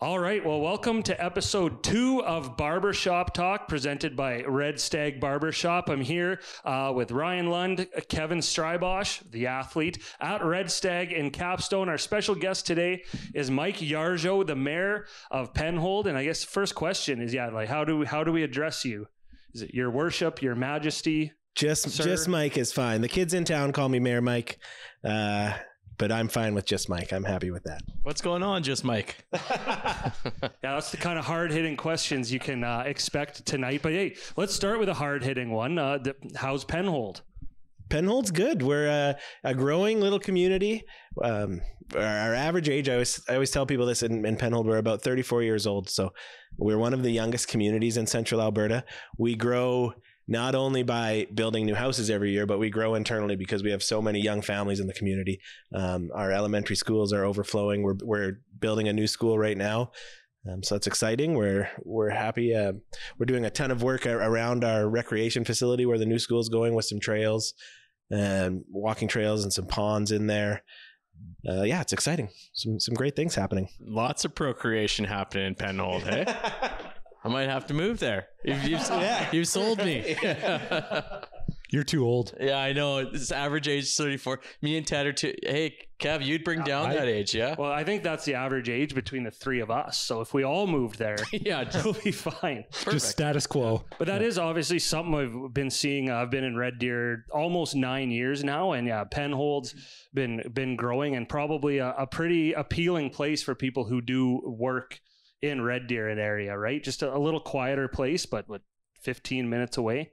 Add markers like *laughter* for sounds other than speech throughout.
All right. Well, welcome to episode two of Barbershop Talk presented by Red Stag Barbershop. I'm here uh, with Ryan Lund, Kevin Strybosh, the athlete at Red Stag in Capstone. Our special guest today is Mike Yargeau, the mayor of Penhold. And I guess the first question is, yeah, like how do we, how do we address you? Is it your worship, your majesty? Just Sir? just Mike is fine. The kids in town call me Mayor Mike, uh, but I'm fine with just Mike. I'm happy with that. What's going on, just Mike? *laughs* *laughs* Yeah, that's the kind of hard hitting questions you can uh, expect tonight. But hey, let's start with a hard hitting one. Uh, the, how's Penhold? Penhold's good. We're uh, a growing little community. Um, our, our average age, I always, I always tell people this in, in Penhold, we're about 34 years old. So we're one of the youngest communities in central Alberta. We grow not only by building new houses every year, but we grow internally because we have so many young families in the community. Um, our elementary schools are overflowing. We're, we're building a new school right now. Um, so it's exciting. We're we're happy. Uh, we're doing a ton of work around our recreation facility where the new school is going with some trails and walking trails and some ponds in there. Uh, yeah, it's exciting. Some some great things happening. Lots of procreation happening in Penhold, hey? *laughs* I might have to move there. You've, you've, *laughs* Yeah. *laughs* you've sold me. *laughs* You're too old. yeah, I know. This average age is 34. Me and Ted are too. Hey, Kev, you'd bring down I- that age, yeah? Well, I think that's the average age between the three of us. So if we all moved there, yeah, just we'll be fine. perfect. Just status quo. But that is obviously something I've been seeing. Uh, I've been in Red Deer almost nine years now, and yeah, Penhold's been been growing and probably a, a pretty appealing place for people who do work in Red Deer and area. Right, just a, a little quieter place, but what, fifteen minutes away.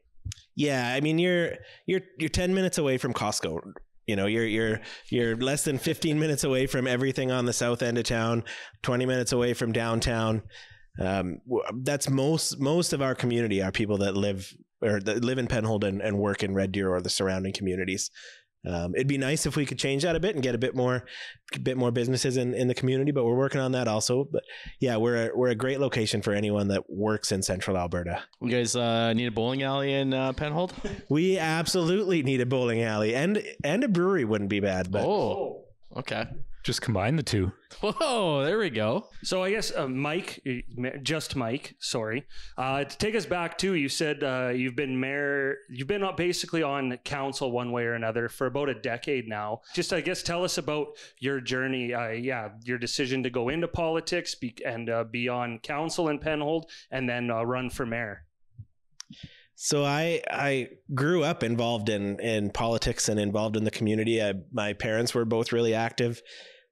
Yeah, I mean you're you're you're ten minutes away from Costco. You know, you're you're you're less than fifteen minutes away from everything on the south end of town. Twenty minutes away from downtown. Um, that's most most of our community are people that live or that live in Penhold and, and work in Red Deer or the surrounding communities. Um, it'd be nice if we could change that a bit and get a bit more, a bit more businesses in, in the community, but we're working on that also. But yeah, we're a, we're a great location for anyone that works in Central Alberta. You guys uh, need a bowling alley in uh, Penhold? We absolutely need a bowling alley and and a brewery wouldn't be bad. But Oh, okay. Just combine the two. Whoa, there we go. So I guess uh, Mike, uh, just Mike, sorry. Uh, to take us back to, you said uh, you've been mayor, you've been basically on council one way or another for about a decade now. Just I guess tell us about your journey. Uh, yeah, your decision to go into politics be, and uh, be on council in Penhold, and then uh, run for mayor. so I I grew up involved in in politics and involved in the community. I, my parents were both really active.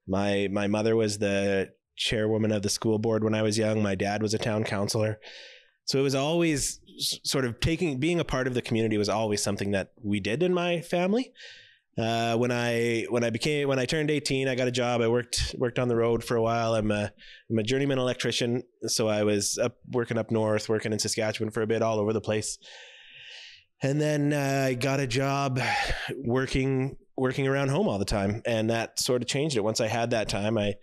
My my mother was the chairwoman of the school board when I was young. My dad was a town councilor. So it was always sort of taking being a part of the community was always something that we did in my family. Uh, when I when I became when I turned 18, I got a job. I worked worked on the road for a while. I'm a I'm a journeyman electrician, so I was up working up north, working in Saskatchewan for a bit, all over the place. And then uh, I got a job working working around home all the time, and that sort of changed it. Once I had that time, I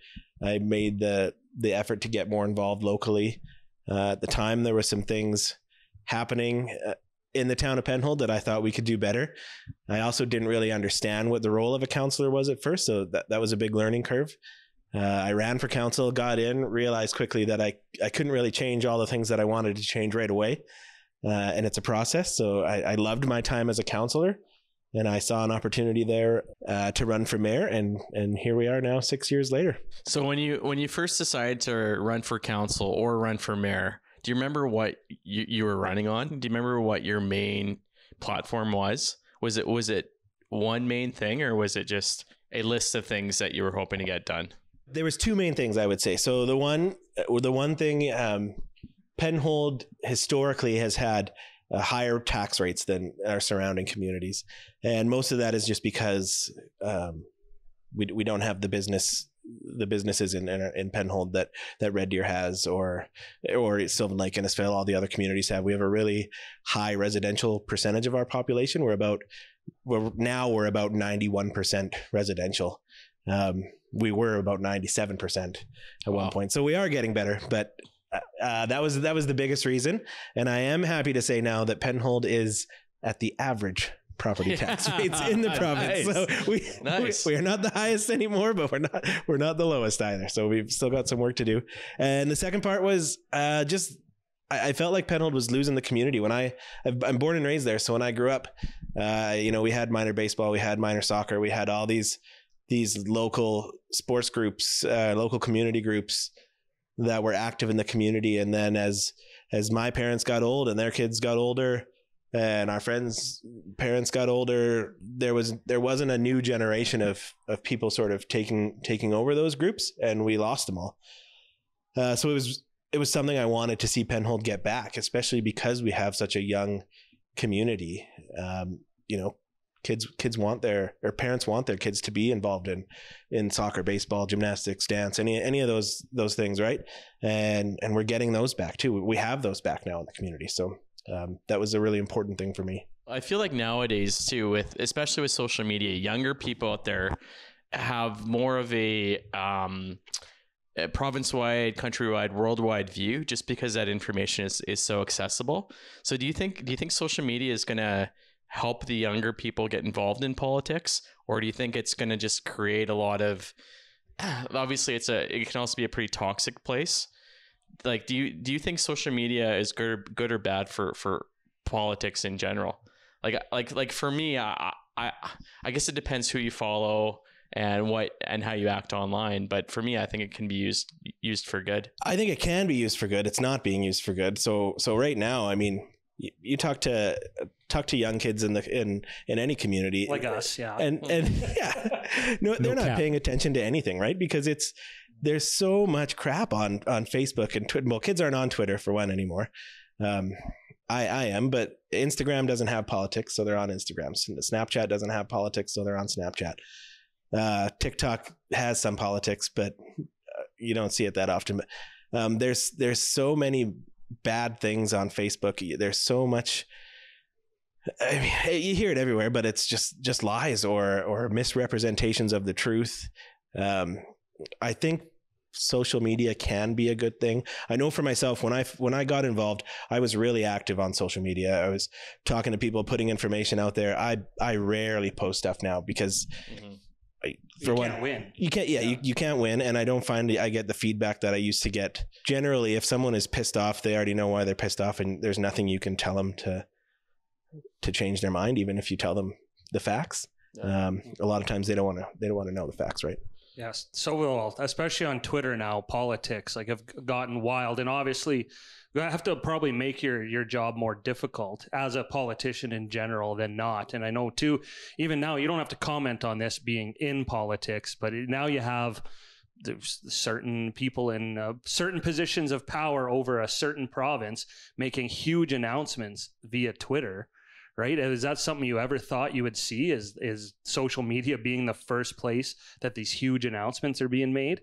I made the the effort to get more involved locally. Uh, at the time, there were some things happening uh, in the town of Penhold that I thought we could do better. I also didn't really understand what the role of a counselor was at first, so that that was a big learning curve. Uh, I ran for council, got in, realized quickly that I I couldn't really change all the things that I wanted to change right away, uh, and it's a process. So I, I loved my time as a counselor, and I saw an opportunity there uh, to run for mayor, and and here we are now, six years later. So when you when you first decided to run for council or run for mayor, do you remember what you, you were running on? Do you remember what your main platform was? Was it was it one main thing or was it just a list of things that you were hoping to get done? there was two main things I would say. So the one, uh, the one thing, um, Penhold historically has had uh, higher tax rates than our surrounding communities, and most of that is just because um, we we don't have the business the businesses in in, in Penhold that that Red Deer has, or or Sylvan Lake, Innisfail, all the other communities have. We have a really high residential percentage of our population. We're about we're now we're about ninety one percent residential. Um, we were about 97% at one point. So we are getting better, but uh, uh, that was that was the biggest reason. And I am happy to say now that Penhold is at the average property tax *laughs* rates in the province. Nice. So we, Nice. we we are not the highest anymore, but we're not we're not the lowest either. So we've still got some work to do. And the second part was uh, just I, I felt like Penhold was losing the community when I I've- I'm born and raised there. So when I grew up, uh, you know, we had minor baseball, we had minor soccer, we had all these these local sports groups, uh, local community groups that were active in the community. And then as as my parents got old and their kids got older, and our friends' parents got older, there was there wasn't a new generation of of people sort of taking taking over those groups, and we lost them all. Uh, so it was it was something I wanted to see Penhold get back, especially because we have such a young community. Um, you know, kids kids want their or parents want their kids to be involved in in soccer, baseball, gymnastics, dance, any any of those those things, right? And and we're getting those back too. We have those back now in the community. So um, that was a really important thing for me. I feel like nowadays too, with especially with social media, younger people out there have more of a, um, province-wide, countrywide, worldwide view, just because that information is is so accessible. So, do you think do you think social media is going to help the younger people get involved in politics, or do you think it's going to just create a lot of? *sighs* Obviously, it's a it can also be a pretty toxic place. Like, do you do you think social media is good good or bad for for politics in general? like uh, like like for me I, I i guess it depends who you follow and what and how you act online but for me i think it can be used used for good I think it can be used for good. It's not being used for good. So so right now, I mean, you, you talk to talk to young kids in the in in any community like us, yeah. and and *laughs* yeah, no, they're not cap. paying attention to anything, right? Because it's there's so much crap on on Facebook and Twitter. Well, kids aren't on Twitter for one anymore. Um, I I am, but Instagram doesn't have politics, so they're on Instagram. Snapchat doesn't have politics, so they're on Snapchat. Uh, TikTok has some politics, but uh, you don't see it that often. But um, there's there's so many bad things on Facebook. There's so much. I mean, *laughs* you hear it everywhere, but it's just just lies or or misrepresentations of the truth. Um, I think social media can be a good thing. I know for myself when I when I got involved, I was really active on social media. I was talking to people, putting information out there. I I rarely post stuff now because I, for you can't win. you can't, yeah, You, you can't win. And I don't find I get the feedback that I used to get. Generally, if someone is pissed off, they already know why they're pissed off, and there's nothing you can tell them to to change their mind, even if you tell them the facts. Um, a lot of times they don't want to they don't want to know the facts, right? Yes, so will especially on Twitter now. Politics like have gotten wild, and obviously, you have to probably make your your job more difficult as a politician in general than not. And I know too, even now you don't have to comment on this being in politics, but it- now you have certain people in uh, certain positions of power over a certain province making huge announcements via Twitter. Right? Is that something you ever thought you would see? Is is social media being the first place that these huge announcements are being made?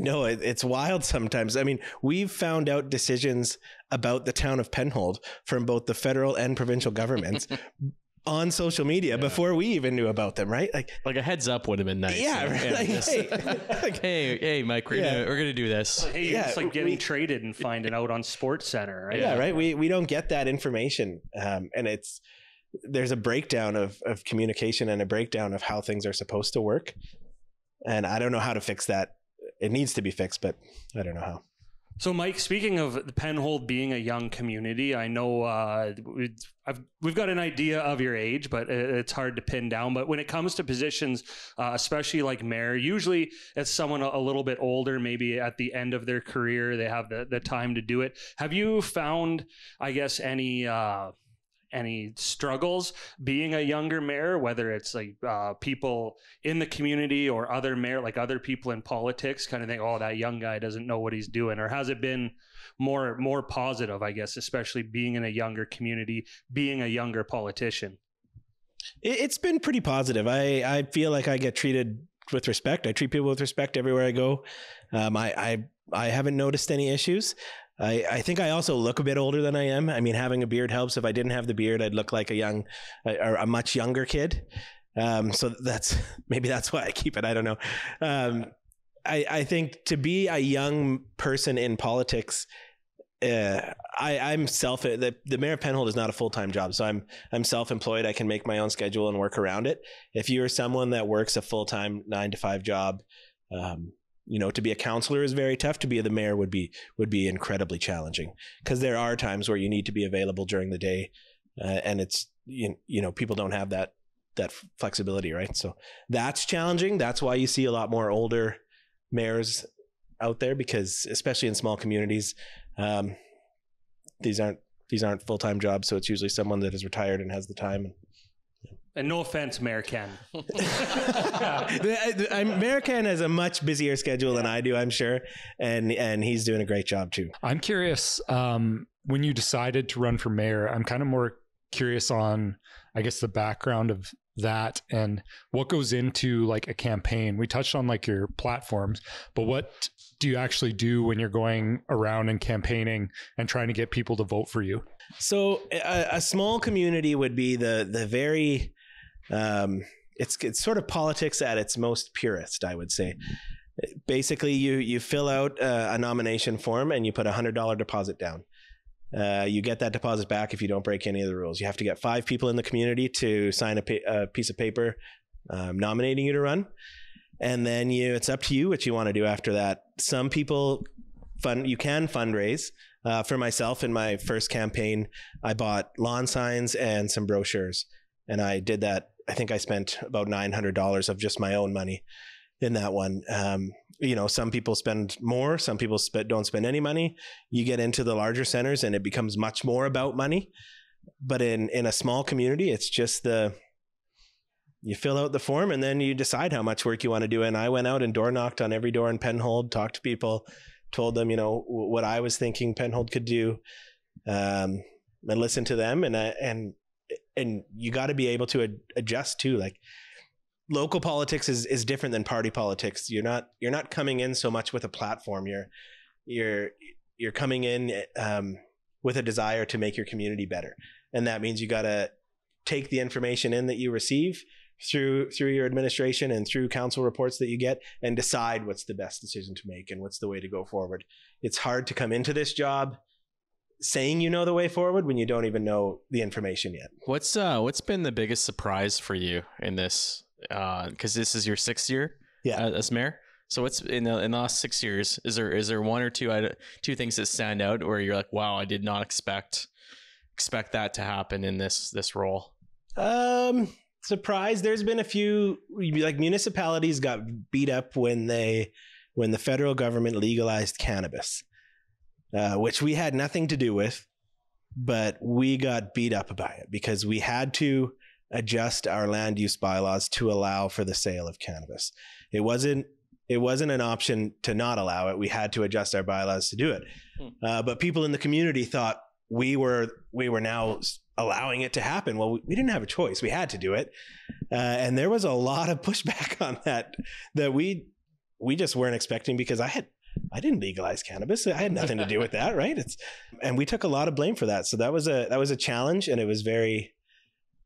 No, it, it's wild sometimes. I mean, we've found out decisions about the town of Penhold from both the federal and provincial governments *laughs* on social media before we even knew about them, right? Like, like a heads up would have been nice yeah, right? Like, just- hey, *laughs* like, hey *laughs* hey mike we're, Yeah. gonna, we're gonna do this Hey, Yeah, it's like getting we- traded and finding out on Sports Center, right? yeah, right. We we don't get that information, um, and it's there's a breakdown of of communication and a breakdown of how things are supposed to work, and I don't know how to fix that. It needs to be fixed, but I don't know how. So, Mike, speaking of the Penhold being a young community, I know uh, we- I've, we've got an idea of your age, but it's hard to pin down. But when it comes to positions, uh, especially like mayor, usually it's someone a, a little bit older, maybe at the end of their career, they have the, the time to do it. Have you found, I guess, any uh, any struggles being a younger mayor, whether it's like uh, people in the community or other mayor, like other people in politics, kind of think, oh, that young guy doesn't know what he's doing, or has it been more more positive? I guess, especially being in a younger community, being a younger politician. It, it's been pretty positive. I I feel like I get treated with respect. I treat people with respect everywhere I go. Um, I I I haven't noticed any issues. I, I think I also look a bit older than I am. I mean, having a beard helps. If I didn't have the beard, I'd look like a young, or a much younger kid. Um, so that's *laughs* maybe that's why I keep it. I don't know. Um, I, I think to be a young person in politics, uh, I, I'm self the, the mayor of Penhold is not a full time job, so I'm I'm self employed. I can make my own schedule and work around it. If you're someone that works a full time nine to five job, um, you know, to be a counselor is very tough. To be the mayor would be would be incredibly challenging because there are times where you need to be available during the day, uh, and it's you, you know people don't have that that flexibility, right? So that's challenging. That's why you see a lot more older mayors out there because especially in small communities um, these aren't these aren't full time jobs, so it's usually someone that is retired and has the time. And no offense, Mayor Ken. *laughs* Mayor Ken has a much busier schedule than I do, I'm sure, and and he's doing a great job too. I'm curious um, when you decided to run for mayor. I'm kind of more curious on, I guess, the background of that and what goes into like a campaign. We touched on like your platforms, but what do you actually do when you're going around and campaigning and trying to get people to vote for you? So a, a small community would be the the very um, it's it's sort of politics at its most purest, I would say. Basically, you you fill out a, a nomination form and you put a hundred dollar deposit down. Uh, you get that deposit back if you don't break any of the rules. You have to get five people in the community to sign a, pa- a piece of paper um, nominating you to run, and then you it's up to you what you want to do after that. Some people fund you can fundraise. Uh, for myself, in my first campaign, I bought lawn signs and some brochures, and I did that. I think I spent about nine hundred dollars of just my own money in that one. Um, you know, some people spend more, some people don't spend any money. You get into the larger centers and it becomes much more about money. But in in a small community, it's just the you fill out the form and then you decide how much work you want to do. And I went out and door knocked on every door in Penhold, talked to people, told them, you know, what I was thinking Penhold could do, um, and listen to them. And uh, and and you got to be able to ad- adjust too. Like local politics is is different than party politics. You're not you're not coming in so much with a platform. You're you're you're coming in um, with a desire to make your community better, and that means you got to take the information in that you receive through through your administration and through council reports that you get and decide what's the best decision to make and what's the way to go forward. It's hard to come into this job saying you know the way forward when you don't even know the information yet. What's uh what's been the biggest surprise for you in this? Because this is your sixth year, Yeah. uh, as mayor. So what's in the in the last six years? Is there is there one or two two things that stand out where you're like, wow, I did not expect expect that to happen in this this role? Um, surprise. There's been a few like municipalities got beat up when they when the federal government legalized cannabis, uh, which we had nothing to do with, but we got beat up by it because we had to adjust our land use bylaws to allow for the sale of cannabis. It wasn't it wasn't an option to not allow it. We had to adjust our bylaws to do it. Hmm. Uh, but people in the community thought we were we were now allowing it to happen. Well, we, we didn't have a choice. We had to do it, uh, and there was a lot of pushback *laughs* on that that we we just weren't expecting because I had I didn't legalize cannabis. I had nothing to do with that, right? It's and we took a lot of blame for that. So that was a that was a challenge, and it was very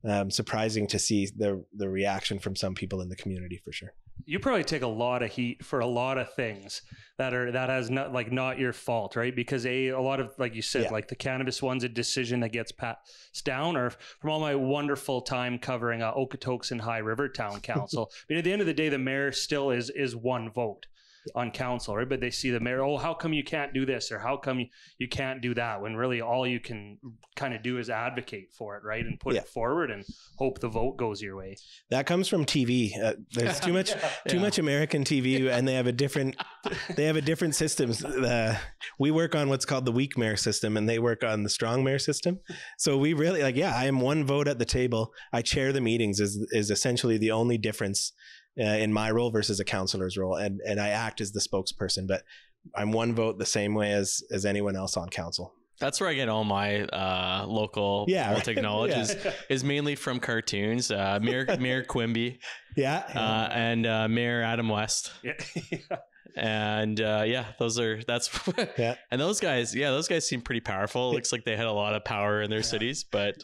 um, surprising to see the the reaction from some people in the community for sure. you probably take a lot of heat for a lot of things that are that has not like not your fault right because a a lot of like you said Yeah. like the cannabis one's a decision that gets passed down or from all my wonderful time covering uh, Okotoks and High River Town Council *laughs* but at the end of the day the mayor still is is one vote on council right but they see the mayor oh how come you can't do this or how come you, you can't do that when really all you can kind of do is advocate for it right and put Yeah. it forward and hope the vote goes your way That comes from TV. Uh, there's too *laughs* much too Yeah. much American TV, and they have a different they have a different systems. Uh, we work on what's called the weak mayor system, and they work on the strong mayor system. So we really like, yeah, I am one vote at the table. I chair the meetings. is is essentially the only difference uh, in my role versus a counselor's role, and and I act as the spokesperson, but I'm one vote the same way as as anyone else on council. That's where I get all my uh, local Yeah, *laughs* right. knowledge Yeah. is, is mainly from cartoons. Uh, Mayor *laughs* Mayor Quimby Yeah, uh, and uh, Mayor Adam West, *laughs* yeah and uh, yeah, those are that's Yeah. and those guys, yeah, those guys seem pretty powerful. It looks like they had a lot of power in their cities, but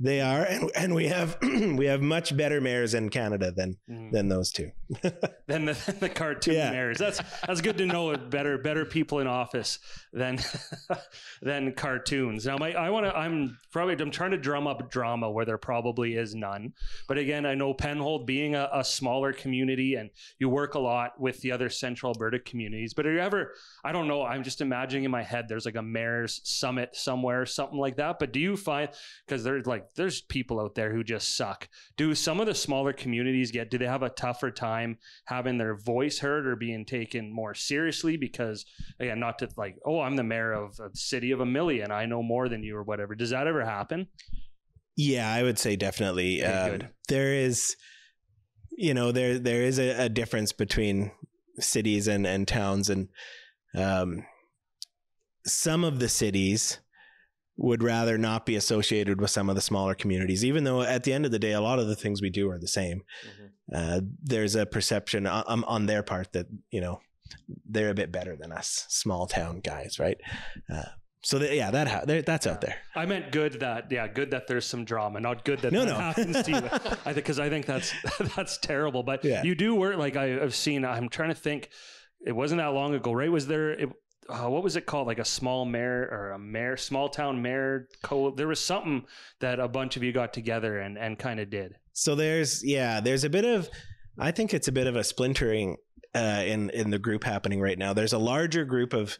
They are, and and we have *clears throat* we have much better mayors in Canada than Mm. than those two. *laughs* than the, the cartoon Yeah. mayors. That's that's good to know. Better better people in office than *laughs* than cartoons. Now, my I want to. I'm probably I'm trying to drum up drama where there probably is none. But again, I know Penhold being a, a smaller community, and you work a lot with the other Central Alberta communities. But are you ever? I don't know. I'm just imagining in my head there's like a mayor's summit somewhere, something like that. But do you find because there's like there's people out there who just suck. Do some of the smaller communities get? Do they have a tougher time having their voice heard or being taken more seriously? Because again, not to like, oh, I'm the mayor of a city of a million, I know more than you or whatever. Does that ever happen? Yeah, I would say definitely. Okay, um, there is, you know, there there is a, a difference between cities and and towns, and um, some of the cities would rather not be associated with some of the smaller communities, even though at the end of the day, a lot of the things we do are the same. Uh, there's a perception on, on their part that you know they're a bit better than us, small town guys, right? Uh, so that, yeah, that ha- there- that's out there. I meant good that yeah, good that there's some drama, not good that No, that no. happens to you. *laughs* I think because I think that's *laughs* that's terrible. But Yeah. you do work like I, I've seen. I'm trying to think. It wasn't that long ago, right? Was there? It, uh, what was it called? Like a small mayor or a mayor, small town mayor co. There was something that a bunch of you got together and and kind of did. So there's yeah, there's a bit of I think it's a bit of a splintering uh, in in the group happening right now. There's a larger group of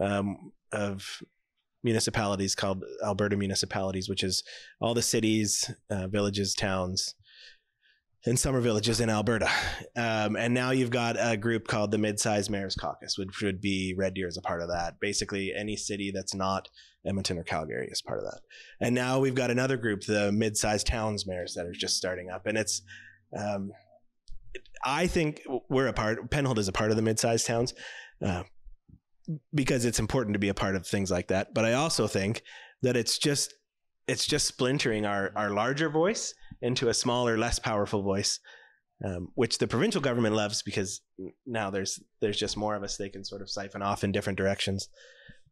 um, of municipalities called Alberta municipalities, which is all the cities, uh, villages, towns, and summer villages in Alberta. Um, and now you've got a group called the Mid-Size Mayors Caucus, which would be Red Deer as a part of that. Basically, any city that's not Edmonton or Calgary is part of that. And now we've got another group, the mid-sized towns mayors that are just starting up, and it's. Um, I think we're a part. Penhold is a part of the mid-sized towns uh, because it's important to be a part of things like that. But I also think that it's just it's just splintering our our larger voice into a smaller, less powerful voice, um, which the provincial government loves because now there's there's just more of us they can sort of siphon off in different directions.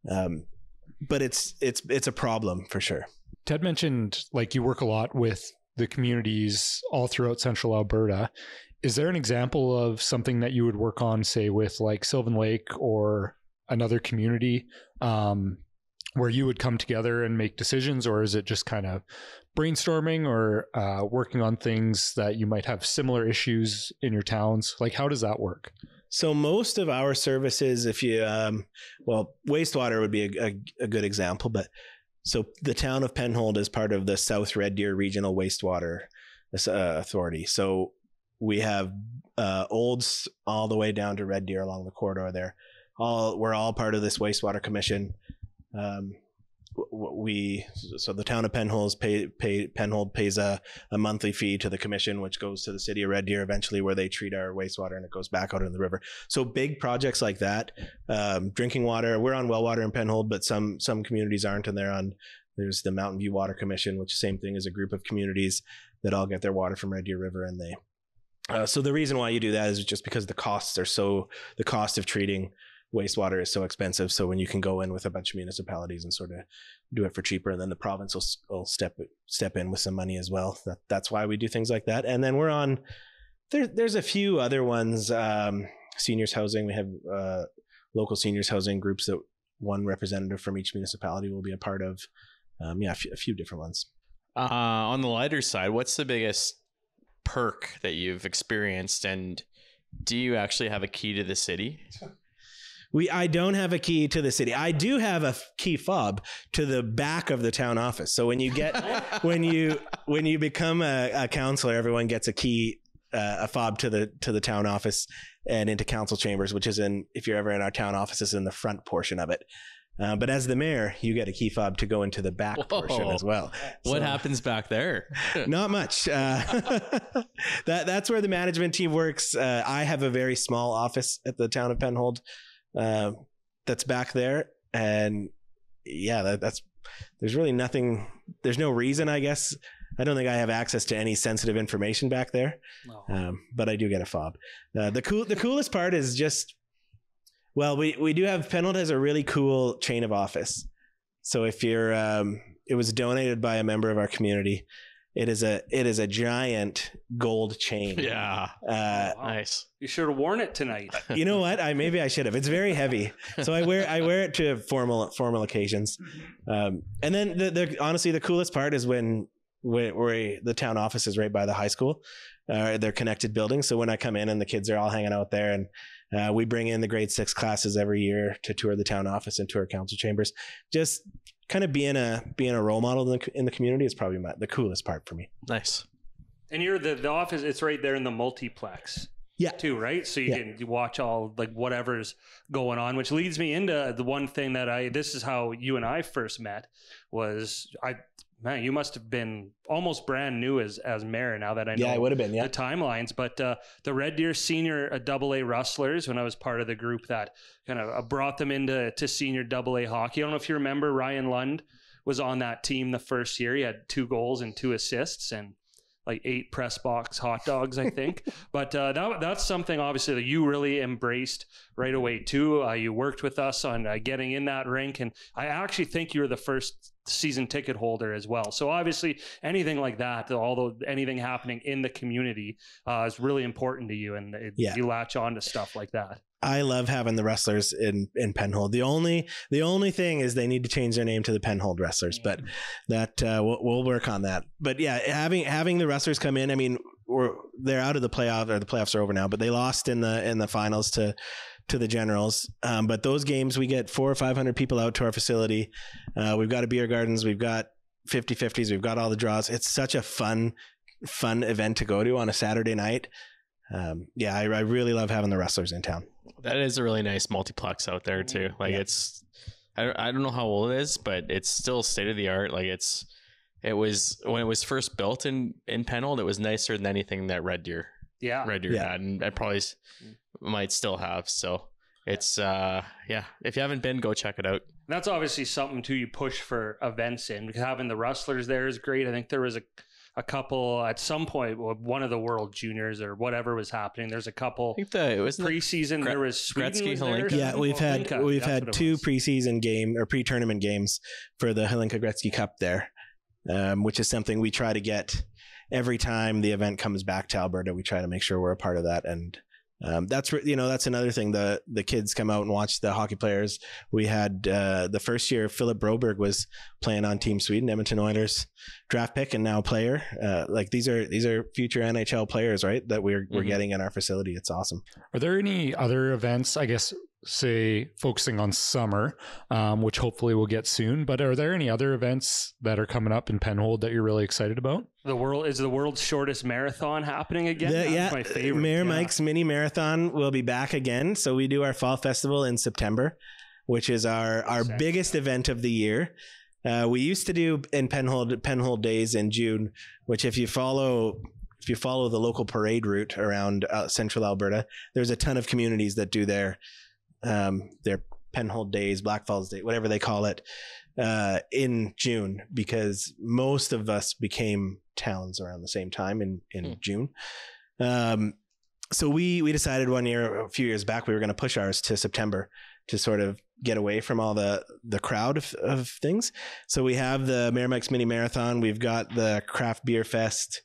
Um, but it's it's it's a problem for sure. Ted mentioned like you work a lot with the communities all throughout central Alberta. Is there an example of something that you would work on, say, with like Sylvan Lake or another community, um, where you would come together and make decisions, or is it just kind of brainstorming or uh, working on things that you might have similar issues in your towns? Like, how does that work? So most of our services, if you, um, well, wastewater would be a, a, a good example, but so the town of Penhold is part of the South Red Deer Regional Wastewater uh, Authority. So we have uh, Olds all the way down to Red Deer along the corridor there. All we're all part of this wastewater commission. Um, we so the town of Penhold pay, pay Penhold pays a, a monthly fee to the commission, which goes to the city of Red Deer eventually, where they treat our wastewater and it goes back out in the river. So big projects like that, um, drinking water. We're on well water in Penhold, but some some communities aren't, and they're on. There's the Mountain View Water Commission, which same thing is a group of communities that all get their water from Red Deer River, and they. Uh, so the reason why you do that is just because the costs are so the cost of treating wastewater is so expensive. So when you can go in with a bunch of municipalities and sort of do it for cheaper, and then the province will, will step step in with some money as well. That, that's why we do things like that. And then we're on there. There's a few other ones. Um, seniors housing. We have uh, local seniors housing groups that one representative from each municipality will be a part of. Um, yeah, a few, a few different ones. Uh, on the lighter side, what's the biggest perk that you've experienced, and do you actually have a key to the city? *laughs* We I don't have a key to the city. I do have a f- key fob to the back of the town office. So when you get *laughs* when you when you become a, a counselor, everyone gets a key uh, a fob to the to the town office and into council chambers, which is in if you're ever in our town offices in the front portion of it. Uh, but as the mayor, you get a key fob to go into the back portion as well. What happens back there? *laughs* *laughs* not much. Uh, that that's where the management team works. Uh, I have a very small office at the town of Penhold uh, that's back there, and yeah, that, that's there's really nothing. There's no reason, I guess. I don't think I have access to any sensitive information back there, No. um, but I do get a fob. Uh, the cool, the coolest part is just, well, we we do have Penhold has a really cool chain of office. So if you're um, it was donated by a member of our community. It is a it is a giant gold chain. Yeah. Uh, Wow. Nice. You should have worn it tonight. *laughs* you know what? I maybe I should have. It's very heavy, so I wear I wear it to formal formal occasions. Um, and then the, the honestly the coolest part is when where, where the town office is right by the high school. Uh, they're connected buildings, so when I come in and the kids are all hanging out there, and uh, we bring in the grade six classes every year to tour the town office and tour council chambers. Just kind of being a being a role model in the, in the community is probably my, the coolest part for me. Nice. And you're the, the office, it's right there in the multiplex. Yeah. Too, right? So you Yeah. can watch all like whatever's going on, which leads me into the one thing that I this is how you and I first met was I man, you must have been almost brand new as as mayor now that I know Yeah, I would have been. Yeah, the timelines. But uh, the Red Deer Senior uh, Double A Rustlers, when I was part of the group that kind of uh, brought them into to Senior Double A hockey. I don't know if you remember Ryan Lund was on that team the first year. He had two goals and two assists and like eight press box hot *laughs* dogs, I think. but uh, that that's something obviously that you really embraced right away too. Uh, you worked with us on uh, getting in that rink, and I actually think you were the first season ticket holder as well. So obviously, anything like that, although anything happening in the community, uh, is really important to you, and it, Yeah. you latch on to stuff like that. I love having the Rustlers in in Penhold. The only the only thing is they need to change their name to the Penhold Rustlers, but that uh, we'll, we'll work on that. But yeah, having having the Rustlers come in. I mean, we're they're out of the playoff or the playoffs are over now, but they lost in the in the finals to to the Generals. Um, but those games, we get four or five hundred people out to our facility. Uh, we've got a beer gardens. We've got 50-50s. We've got all the draws. It's such a fun fun event to go to on a Saturday night. Um, yeah, I, I really love having the Rustlers in town. That is a really nice multiplex out there too. Like Yeah. it's, I, I don't know how old it is, but it's still state of the art. Like it's, it was when it was first built in in Penhold. It was nicer than anything that Red Deer Yeah, Red Deer Yeah. had, and I probably might still have. So it's uh yeah. If you haven't been, go check it out. that's obviously something too you push for events in because having the Rustlers there is great. I think there was a a couple at some one of the world juniors or whatever was happening. There's a couple I think the it was preseason. Gre- there was Sweden Gretzky, was there or Hlinka. something? Yeah, we've had Hlinka, we've that's had two preseason game or pre-tournament games for the Hlinka Gretzky Cup there, um, which is something we try to get every time the event comes back to Alberta. We try to make sure we're a part of that, and um, that's you know that's another thing. The the kids come out and watch the hockey players. We had uh, the first year Philip Broberg was playing on Team Sweden, Edmonton Oilers draft pick and now player. Uh, like these are these are future NHL players, right? That we're we're Mhm. getting in our facility. It's awesome. Are there any other events, I guess, say focusing on summer, um, which hopefully we'll get soon, but are there any other events that are coming up in Penhold that you're really excited about? The world is the world's shortest marathon happening again. The- That's yeah, my favorite. Mayor Yeah. Mike's mini marathon will be back again. So we do our fall festival in September, which is our our Exactly. biggest event of the year. Uh, we used to do in Penhold Penhold Days in June, which if you follow if you follow the local parade route around uh, central Alberta, there's a ton of communities that do their um, their Penhold Days, Black Falls Day, whatever they call it, uh, in June because most of us became towns around the same time in in Hmm. June. Um, so we we decided one year, a few years back, we were going to push ours to September to sort of get away from all the the crowd of, of things. So we have the Mike's Mini Marathon. We've got the Craft Beer Fest.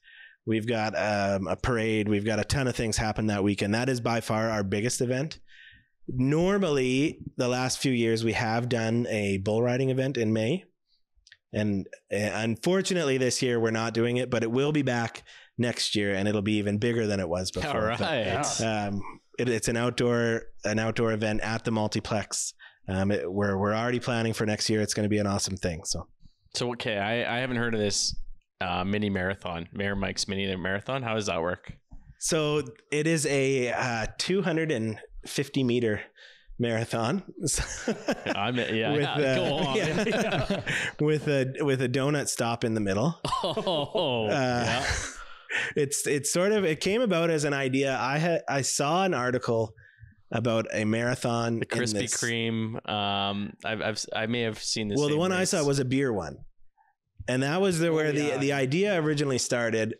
We've got um, a parade. We've got a ton of things happen that weekend. That is by far our biggest event. Normally, the last few years we have done a bull riding event in May, and uh, unfortunately this year we're not doing it, but it will be back next year, and it'll be even bigger than it was before. All right. But, um, it, it's an outdoor an outdoor event at the multiplex. Um, it, we're we're already planning for next year. It's going to be an awesome thing. So So okay, I, I haven't heard of this uh, mini marathon, Mayor Mike's mini marathon. How does that work? so it is a uh, 250 meter marathon. *laughs* I'm yeah. With, yeah, uh, go on. *laughs* yeah. with a with a donut stop in the middle. *laughs* oh, Uh, yeah. It's it's sort of it came about as an idea. I had I saw an article about a marathon. The Krispy Kreme. Um, I've, I've I may have seen this. Well, the one I saw was a beer one, and that was the, where Oh, the the idea originally started.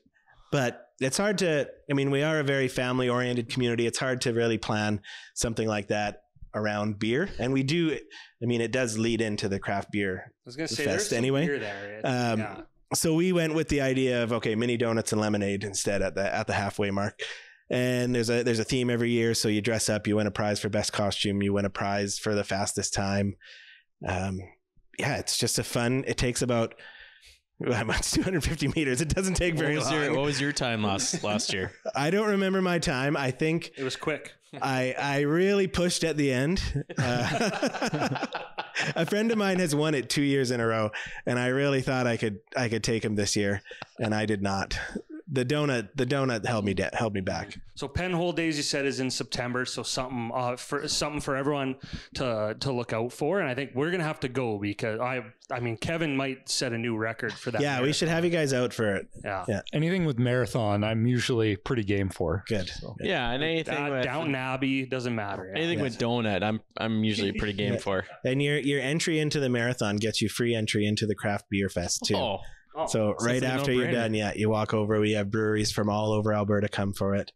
But it's hard to. I mean, we are a very family oriented community. It's hard to really plan something like that around beer, and we do. I mean, it does lead into the craft beer I was gonna say fest there's anyway. beer there. Um, yeah. so we went with the idea of okay, mini donuts and lemonade instead at the at the halfway mark. And there's a there's a theme every year, so you dress up, you win a prize for best costume, you win a prize for the fastest time. Um, yeah, it's just a fun. It takes about well, it's *laughs* 250 meters. It doesn't take very was, long. your, what was your time last *laughs* last year? I don't remember my time. I think It was quick. *laughs* I I really pushed at the end. Uh, a friend of mine has won it two years in a row, and I really thought I could I could take him this year, and I did not. The donut the donut held me de- held me back. So Penhold Days, you said, is in September. So something uh, for something for everyone to to look out for. And I think we're gonna have to go because I I mean Kevin might set a new record for that. yeah, we should have you guys out for it. Yeah. Yeah. Anything with marathon, I'm usually pretty game for. Good. So. Yeah, and anything Uh, with Downton Abbey doesn't matter. Yeah. anything Yeah. with donut, I'm I'm usually pretty game Yeah. for. And your your entry into the marathon gets you free entry into the craft beer fest too. Oh, Oh, so right definitely a after you're done, yeah, you walk over. We have breweries from all over Alberta come for it.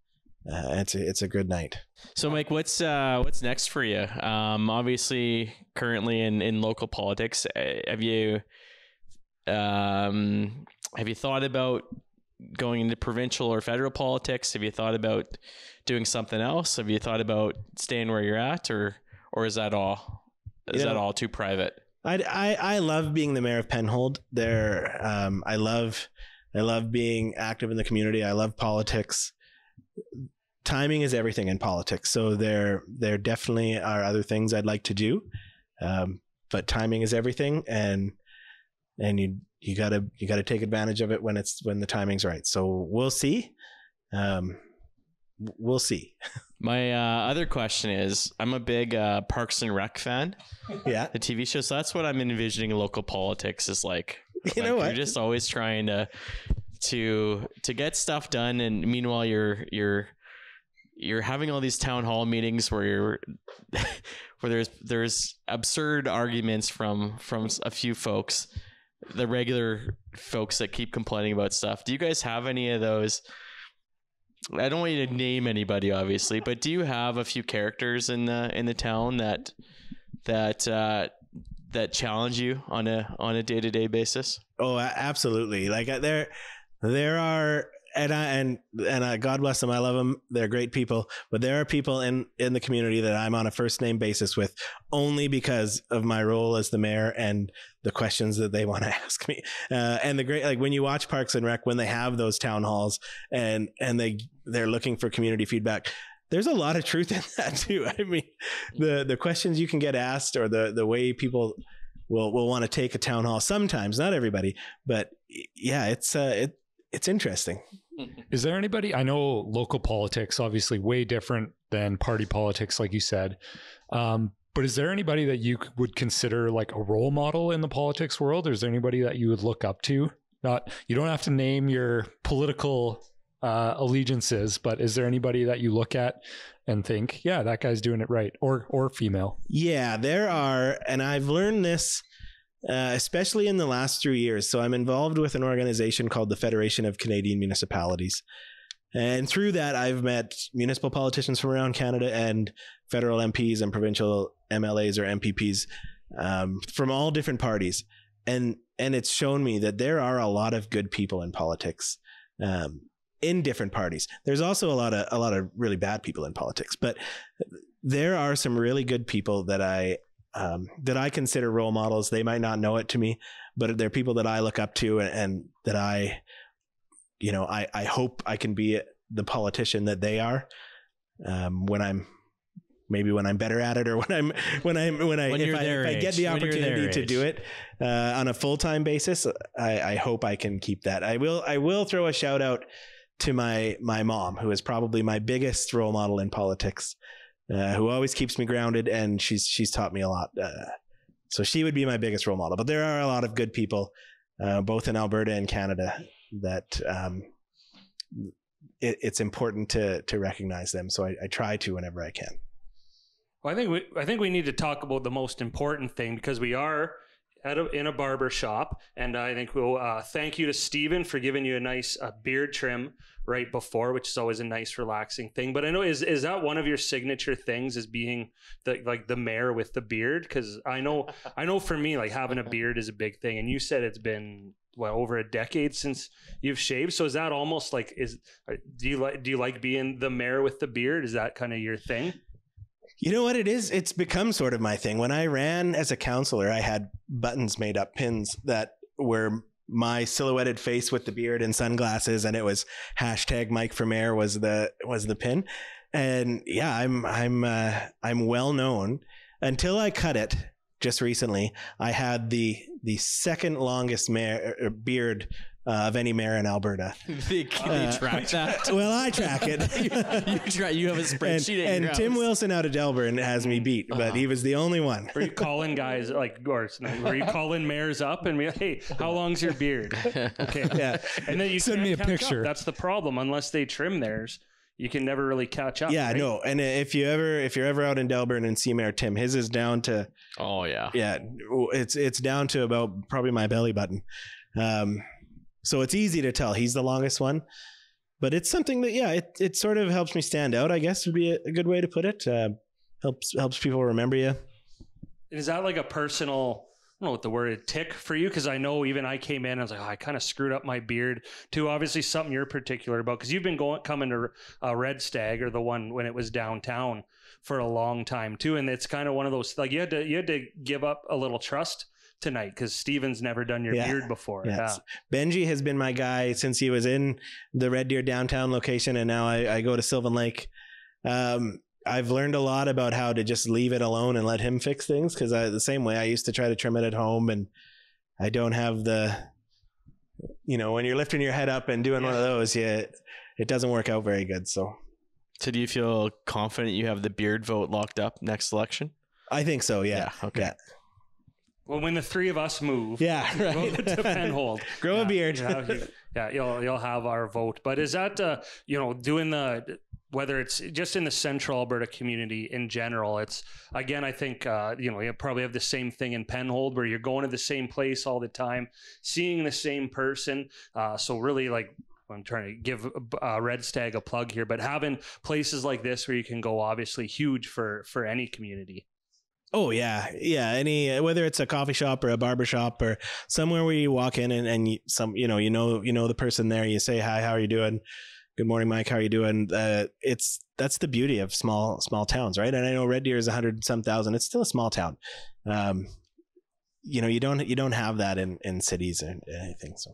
Uh, it's a, it's a good night. so Mike, what's uh what's next for you? Um, obviously, currently in in local politics, uh, have you um have you thought about going into provincial or federal politics? Have you thought about doing something else? Have you thought about staying where you're at, or or is that all? Is You that all too private? I, I, I love being the mayor of Penhold. There, um, I love I love being active in the community. I love politics. Timing is everything in politics. So there there definitely are other things I'd like to do, um, but timing is everything, and and you you gotta you gotta take advantage of it when it's when the timing's right. So we'll see. Um, we'll see. *laughs* My uh, other question is, I'm a big uh, Parks and Rec fan, Yeah, the TV show. So that's what I'm envisioning local politics is like. *laughs* you Like, know what? You're just always trying to to to get stuff done, and meanwhile you're you're you're having all these town hall meetings where you're *laughs* where there's there's absurd arguments from from a few folks, the regular folks that keep complaining about stuff. Do you guys have any of those? I don't want you to name anybody, obviously, but do you have a few characters in the in the town that that uh, that challenge you on a on a day to day basis? Oh, absolutely. Like uh, there, there are, and I and and uh, God bless them. I love them. They're great people. But there are people in in the community that I'm on a first name basis with, only because of my role as the mayor and the questions that they *laughs* want to ask me. Uh, and the great, like when you watch Parks and Rec, when they have those town halls and and they they're looking for community feedback. There's a lot of truth in *laughs* that too. I mean, the the questions you can get asked or the the way people will will want to take a town hall sometimes not everybody but yeah it's uh it it's interesting *laughs* Is there anybody I know local politics obviously way different than party politics like you said. Um, but is there anybody that you would consider like a role model in the politics world or is there anybody that you would look up to? Not you don't have to name your political uh, allegiances, but is there anybody that you look at and think, yeah, that guy's doing it right or or female? yeah there are and i've learned this uh, especially in the last three years. So i'm involved with an organization called the federation of canadian municipalities. And through that i've met municipal politicians from around canada and federal mps and provincial mlas or mpps um, from all different parties. And and it's shown me that there are a lot of good people in politics um, in different parties. There's also a lot of a lot of really bad people in politics, but there are some really good people that I um, that I consider role models. They might not know it to me, but they're people that I look up to and, and that I, you know, I I hope I can be the politician that they are um, when I'm maybe when I'm better at it or *laughs* when I'm when I'm when I When if, I, if I get the When you're their opportunity to age. do it uh, on a full time basis, I, I hope I can keep that. I will I will throw a shout out to my my mom, who is probably my biggest role model in politics, uh, who always keeps me grounded, and she's she's taught me a lot. Uh, so she would be my biggest role model. But there are a lot of good people, uh, both in Alberta and Canada, that um, it, it's important to to recognize them. So I, I try to whenever I can. Well, I think we I think we need to talk about the most important thing because we are at a, in a barber shop, and I think we'll uh, thank you to Steven for giving you a nice uh, beard trim right before, which is always a nice relaxing thing. But I know is is that one of your signature things is being the like the mayor with the beard? Because I know *laughs* I know for me like having a beard is a big thing, and you said it's been well over a decade since you've shaved. So is that almost like is uh, do you like do you like being the mayor with the beard? Is that kind of your thing? You know what it is? It's become sort of my thing. When I ran as a counselor, I had buttons made up, pins that were my silhouetted face with the beard and sunglasses, and it was hashtag Mike for Mayor was the was the pin. And yeah, I'm I'm uh, I'm well known until I cut it just recently. I had the the second longest mayor, er, beard uh, of any mayor in Alberta. *laughs* they, they Uh, track that. *laughs* Well, I track it. *laughs* you try. You have a and, spreadsheet. at and Tim house. Wilson out of Delburne has me beat, but Uh-huh. he was the only one. Were you calling guys like or were you calling mayors up and be like, hey, how long's your beard? Okay. Yeah. And then you Send can't me a catch up. picture. That's the problem. Unless they trim theirs, you can never really catch up. Yeah, right? no. And if you ever if you're ever out in Delburne and see Mayor Tim, his is down to Oh yeah. yeah, it's it's down to about probably my belly button. Um, so it's easy to tell he's the longest one, but it's something that yeah, it it sort of helps me stand out. I guess would be a, a good way to put it. Uh, helps helps people remember you. Is that like a personal? I don't know what the word tick for you because I know even I came in. I was like, oh, I kind of screwed up my beard too. Obviously, something you're particular about because you've been going coming to uh, Red Stag or the one when it was downtown for a long time too, and it's kind of one of those like you had to you had to give up a little trust tonight because Steven's never done your Yeah. beard before. Yes. Benji has been my guy since he was in the Red Deer downtown location, and now I, I go to Sylvan Lake. Um, I've learned a lot about how to just leave it alone and let him fix things because the same way I used to try to trim it at home, and I don't have the, you know, when you're lifting your head up and doing one of those, yeah, it doesn't work out very good. So So do you feel confident you have the beard vote locked up next election? I think so. Yeah. Okay. Yeah. Well, when the three of us move, Yeah. *laughs* Right. to Penhold. *laughs* Grow Yeah, a beard. you have- you- yeah, you'll you'll have our vote. But is that uh, you know doing the whether it's just in the central Alberta community in general? It's again, I think uh, you know you probably have the same thing in Penhold where you're going to the same place all the time, seeing the same person. Uh, so really, like I'm trying to give uh, Red Stag a plug here, but having places like this where you can go, obviously huge for for any community. Oh yeah, yeah. Any whether it's a coffee shop or a barber shop or somewhere where you walk in and, and you, some you know you know you know the person there. You say hi, how are you doing? Good morning, Mike. How are you doing? Uh, it's that's the beauty of small small towns, right? And I know Red Deer is a hundred some thousand. It's still a small town. Um, you know, you don't you don't have that in in cities or anything. So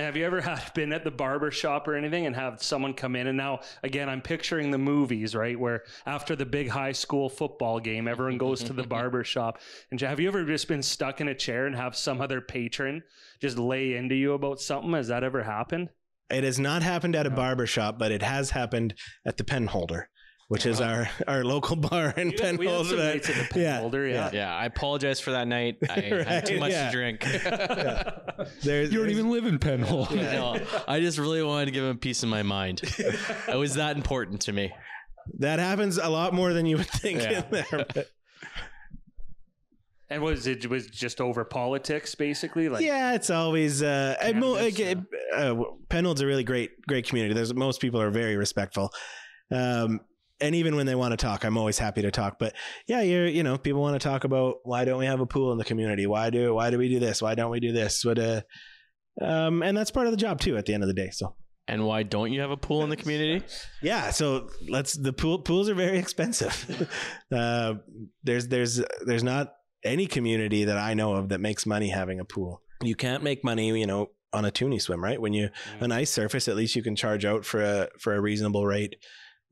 Have you ever *laughs* had been at the barber shop or anything and have someone come in? And now again I'm picturing the movies right where after the big high school football game everyone goes to the *laughs* barber shop. And have you ever just been stuck in a chair and have some other patron just lay into you about something? Has that ever happened? It has not happened at a barber shop, but it has happened at the Penholder, which is our our local *laughs* bar in We had- we had some Penholder. nights at the yeah, Penholder, yeah. Yeah, I apologize for that night. I had *laughs* too much yeah. to drink. *laughs* There's, You don't even live in Penhold. No, I just really wanted to give him a piece of my mind. It was that important to me. That happens a lot more than you would think Yeah. in there. But and was it was just over politics basically like yeah, it's always uh, I mo- Cannabis, like, uh, Penhold's a really great great community. There's most people are very respectful. Um, and even when they want to talk, I'm always happy to talk. But yeah, you're you know people want to talk about why don't we have a pool in the community? Why do why do we do this? Why don't we do this? What uh, um, and that's part of the job too. At the end of the day, so And why don't you have a pool in the community? *laughs* yeah. So let's the pool pools are very expensive. *laughs* uh, there's there's there's not any community that I know of that makes money having a pool. You can't make money, you know, on a toonie swim, right? When you an ice surface, at least you can charge out for a for a reasonable rate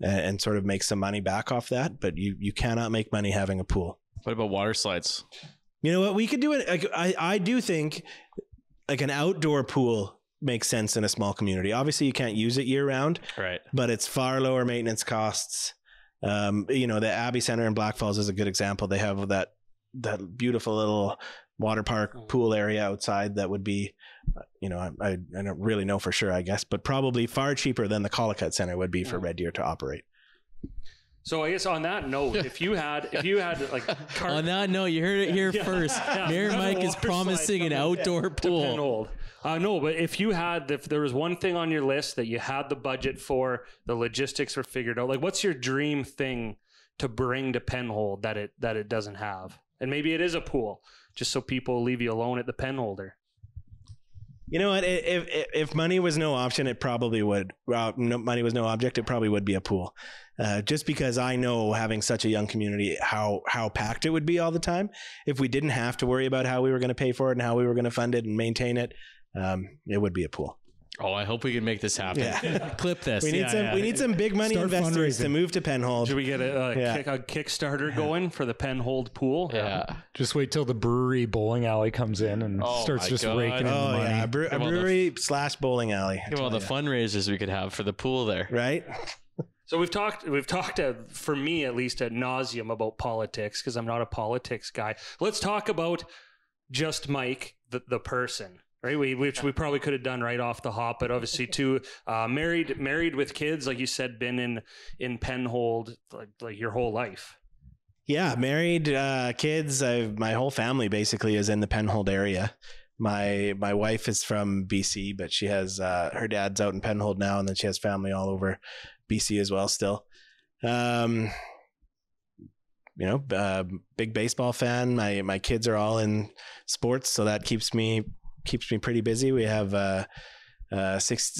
and, and sort of make some money back off that. But you you cannot make money having a pool. What about water slides? You know what? We could do it. Like, I I do think like an outdoor pool makes sense in a small community. Obviously, you can't use it year round, Right. but it's far lower maintenance costs. Um, you know, the Abbey Center in Blackfalds is a good example. They have that that beautiful little water park Mhm. pool area outside that would be, you know, I, I I don't really know for sure, I guess, but probably far cheaper than the Collicutt Center would be for. Red Deer to operate. So I guess on that note, if you had if you had like *laughs* car- On that note, you heard it here *laughs* Yeah. first. Yeah. Mayor Another Mike is promising an outdoor to pool. Penhold. Uh, no, but if you had, if there was one thing on your list that you had the budget for, the logistics were figured out. Like, what's your dream thing to bring to Penhold that it that it doesn't have? And maybe it is a pool, just so people leave you alone at the penholder. You know what? If, if if money was no option, it probably would. Well, no, money was no object. It probably would be a pool, uh, just because I know having such a young community how how packed it would be all the time. If we didn't have to worry about how we were going to pay for it and how we were going to fund it and maintain it, um, it would be a pool. Oh, I hope we can make this happen. Yeah. *laughs* Clip this. We need Yeah, some yeah. we need some big money Start investors to move to Penhold. Should we get a, a, Yeah. kick, a Kickstarter going for the Penhold pool? Yeah. Just wait till the brewery bowling alley comes in and Oh starts just God. raking in the Oh money. yeah, a, bre- a Come on, the- brewery slash bowling alley. I Think of all the ya. fundraisers we could have for the pool there. right? So we've talked, we've talked, uh, for me at least, at nauseum about politics because I'm not a politics guy. Let's talk about just Mike, the, the person, right? We, which we probably could have done right off the hop, but obviously, *laughs* too, uh, married, married with kids, like you said, been in in Penhold like like your whole life. Yeah, married, uh, kids. I've, my whole family basically is in the Penhold area. My my wife is from BC, but she has uh, her dad's out in Penhold now, and then she has family all over BC as well. Still, um, you know, uh, big baseball fan. My my kids are all in sports, so that keeps me keeps me pretty busy. We have. Uh, uh, six,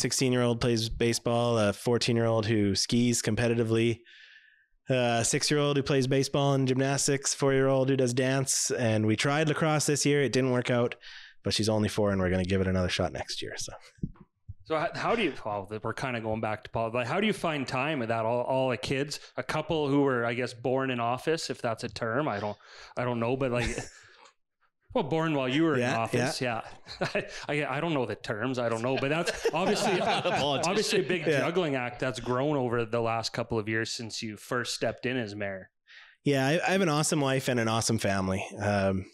16 year old plays baseball, a 14 year old who skis competitively, a six year old who plays baseball and gymnastics, four year old who does dance. And we tried lacrosse this year. It didn't work out, but she's only four and we're going to give it another shot next year. So So how, how do you? Well, we're kind of going back to Paul. Like, how do you find time with that? All, all the kids, a couple who were, I guess, born in office, if that's a term. I don't, I don't know, but like, well, born while you were in office. Yeah, *laughs* I, I, I don't know the terms. I don't know, but that's *laughs* obviously, obviously a big Yeah. juggling act that's grown over the last couple of years since you first stepped in as mayor. yeah, I, I have an awesome wife and an awesome family. Um,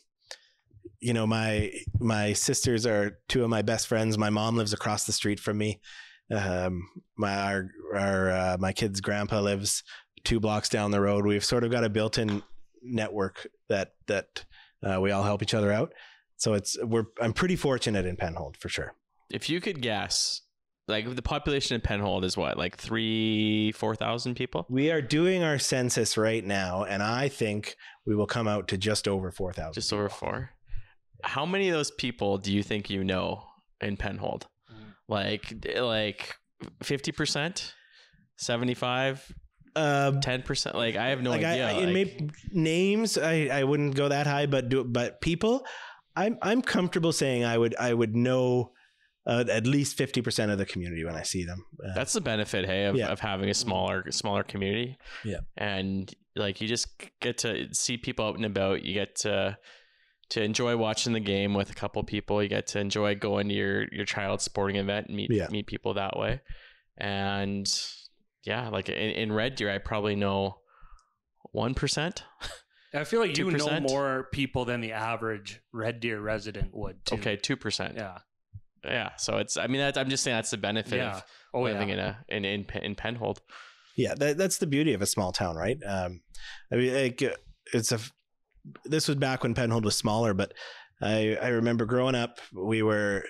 you know, my my sisters are two of my best friends. My mom lives across the street from me. Um, my our, our uh, my kid's grandpa lives two blocks down the road. We've sort of got a built-in network that that uh, we all help each other out. So it's we're I'm pretty fortunate in Penhold for sure. If you could guess, like the population in Penhold is what, like three, four thousand people? We are doing our census right now, and I think we will come out to just over four thousand. Just over four. How many of those people do you think you know in Penhold? Mm. Like, like fifty percent, seventy-five, Uh, ten percent. Like, I have no like idea. I, I like- may, names, I, I wouldn't go that high, but do but people, I'm I'm comfortable saying I would I would know uh, at least fifty percent of the community when I see them. Uh, That's the benefit, hey, of, Yeah. of having a smaller smaller community. Yeah. And like you just get to see people out and about. You get to to enjoy watching the game with a couple people. You get to enjoy going to your your child's sporting event and meet Yeah. meet people that way. And yeah, like in, in Red Deer, I probably know one percent. *laughs* I feel like you know more people than the average Red Deer resident would. Too. Okay, two percent. Yeah. Yeah. So it's. I mean, that's, I'm just saying that's the benefit Yeah. of Oh living yeah. in a in in, in Penhold. yeah, that, that's the beauty of a small town, right? Um, I mean, like uh, it's a. This was back when Penhold was smaller, but I I remember growing up, we were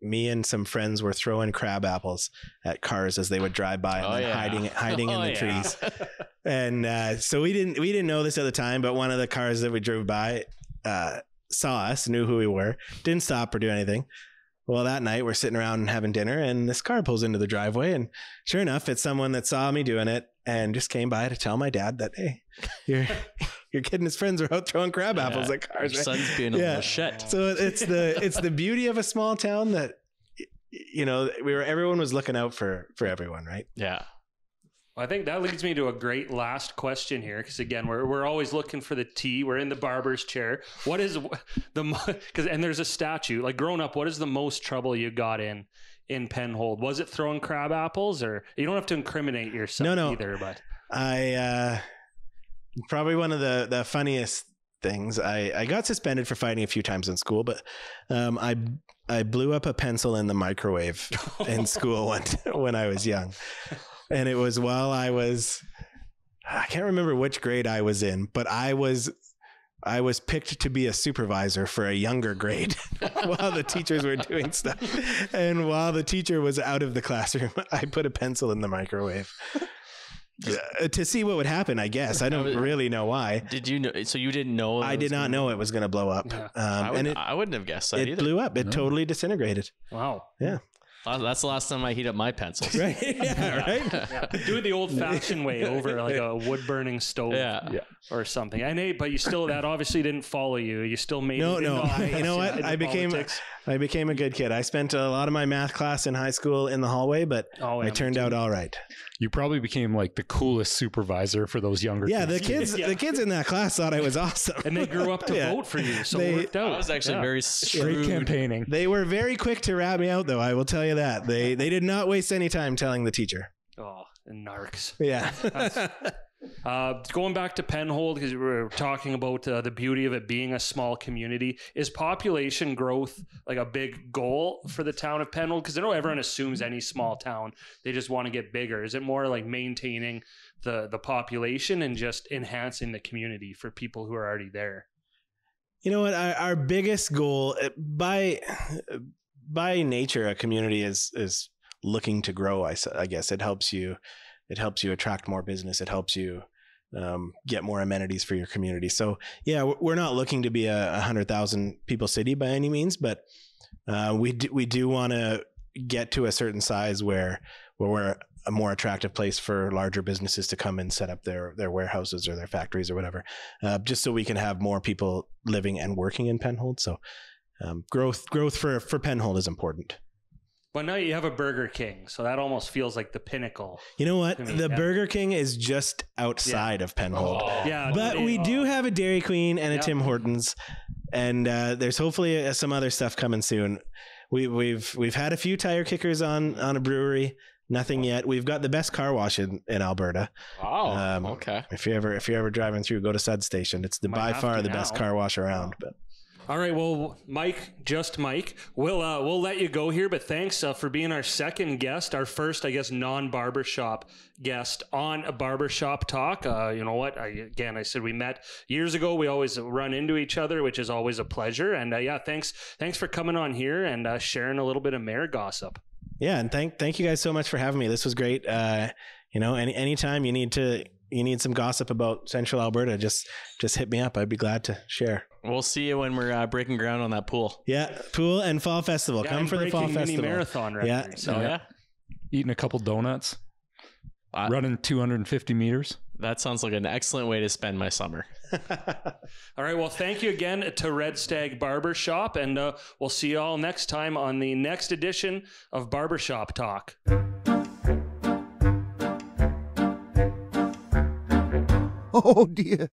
me and some friends were throwing crab apples at cars as they would drive by and Oh, then yeah. hiding hiding *laughs* in Oh, the yeah. trees. *laughs* and uh, so we didn't we didn't know this at the time, but one of the cars that we drove by uh, saw us, knew who we were, didn't stop or do anything. Well, that night we're sitting around and having dinner, and this car pulls into the driveway, and sure enough, it's someone that saw me doing it and just came by to tell my dad that hey, your *laughs* your kid and his friends are out throwing crab apples Yeah. at cars. Your right? son's being a Yeah. little shit. So it's the it's the beauty of a small town that you know we were everyone was looking out for for everyone, right? Yeah. Well, I think that leads me to a great last question here, because again, we're we're always looking for the tea. We're in the barber's chair. What is the because and there's a statue. Like growing up, what is the most trouble you got in in Penhold? Was it throwing crab apples, or you don't have to incriminate yourself No, no. either? But I uh probably one of the the funniest things. I I got suspended for fighting a few times in school, but um I I blew up a pencil in the microwave in *laughs* school when when I was young. And it was while I was I can't remember which grade I was in, but I was I was picked to be a supervisor for a younger grade *laughs* while the teachers were doing stuff. And while the teacher was out of the classroom, *laughs* I put a pencil in the microwave. Uh, to see what would happen, I guess. I *laughs* don't really know why. Did you know? So you didn't know? I did not know it was going to blow up. Yeah. I, Um, would, and it, I wouldn't have guessed that it either. blew up. It No. totally disintegrated. Wow. Uh, That's the last time I heat up my pencils. *laughs* Right? yeah, right? Yeah. Do it the old fashioned way over like a wood burning stove Yeah. or something. And hey, but you still that obviously didn't follow you. You still made No, it no. *laughs* into You know what? into I became politics. I became a good kid. I spent a lot of my math class in high school in the hallway, but Oh, I turned me out all right. You probably became like the coolest supervisor for those younger Yeah, the kids. kids Yeah. the kids in that class thought I was *laughs* awesome. and they grew up to Yeah. vote for you, so They- it worked out. I was actually Yeah. very Great shrewd. campaigning. They were very quick to rat me out though, I will tell you that. They they did not waste any time telling the teacher. oh, narcs. Yeah. *laughs* Uh, going back to Penhold, because we were talking about uh, the beauty of it being a small community, is population growth like a big goal for the town of Penhold? Because I know everyone assumes any small town they just want to get bigger. Is it more like maintaining the the population and just enhancing the community for people who are already there? You know what? Our, our biggest goal uh, by by nature, a community is is looking to grow. I guess it helps you. It helps you attract more business. It helps you um, get more amenities for your community. So yeah, we're- not looking to be a, a hundred thousand people city by any means, but uh, we do, we do want to get to a certain size where where we're a more attractive place for larger businesses to come and set up their their warehouses or their factories or whatever uh, just so we can have more people living and working in Penhold. So um, growth growth for for Penhold is important. But now you have a Burger King, so that almost feels like the pinnacle. You know what? The yeah. Burger King is just outside of Penhold. Yeah, But they- we do have a Dairy Queen and a Yeah. Tim Hortons, and uh, there's hopefully uh, some other stuff coming soon. We, we've we've had a few tire kickers on on a brewery. Nothing yet. We've got the best car wash in, in Alberta. Wow. Um, okay. If you ever if you're ever driving through, go to Sud Station. It's the Might by far to the best car wash around. But All right, well, Mike, just Mike, we'll uh, we'll let you go here, but thanks uh, for being our second guest, our first, I guess, non barbershop guest on a barbershop talk. Uh, you know what? I, again, I said we met years ago. We always run into each other, which is always a pleasure. And uh, yeah, thanks thanks for coming on here and uh, sharing a little bit of mayor gossip. Yeah, and thank thank you guys so much for having me. This was great. Uh, you know, any anytime you need to you need some gossip about Central Alberta, just just hit me up. I'd be glad to share. We'll see you when we're uh, breaking ground on that pool. Yeah, pool and fall festival. Yeah, Come for the fall mini festival. marathon record. Yeah. So Oh yeah. Eating a couple donuts, Uh, running 250 meters. That sounds like an excellent way to spend my summer. *laughs* All right. Well, thank you again to Red Stag Barbershop, and uh, we'll see you all next time on the next edition of Barbershop Talk. Oh dear.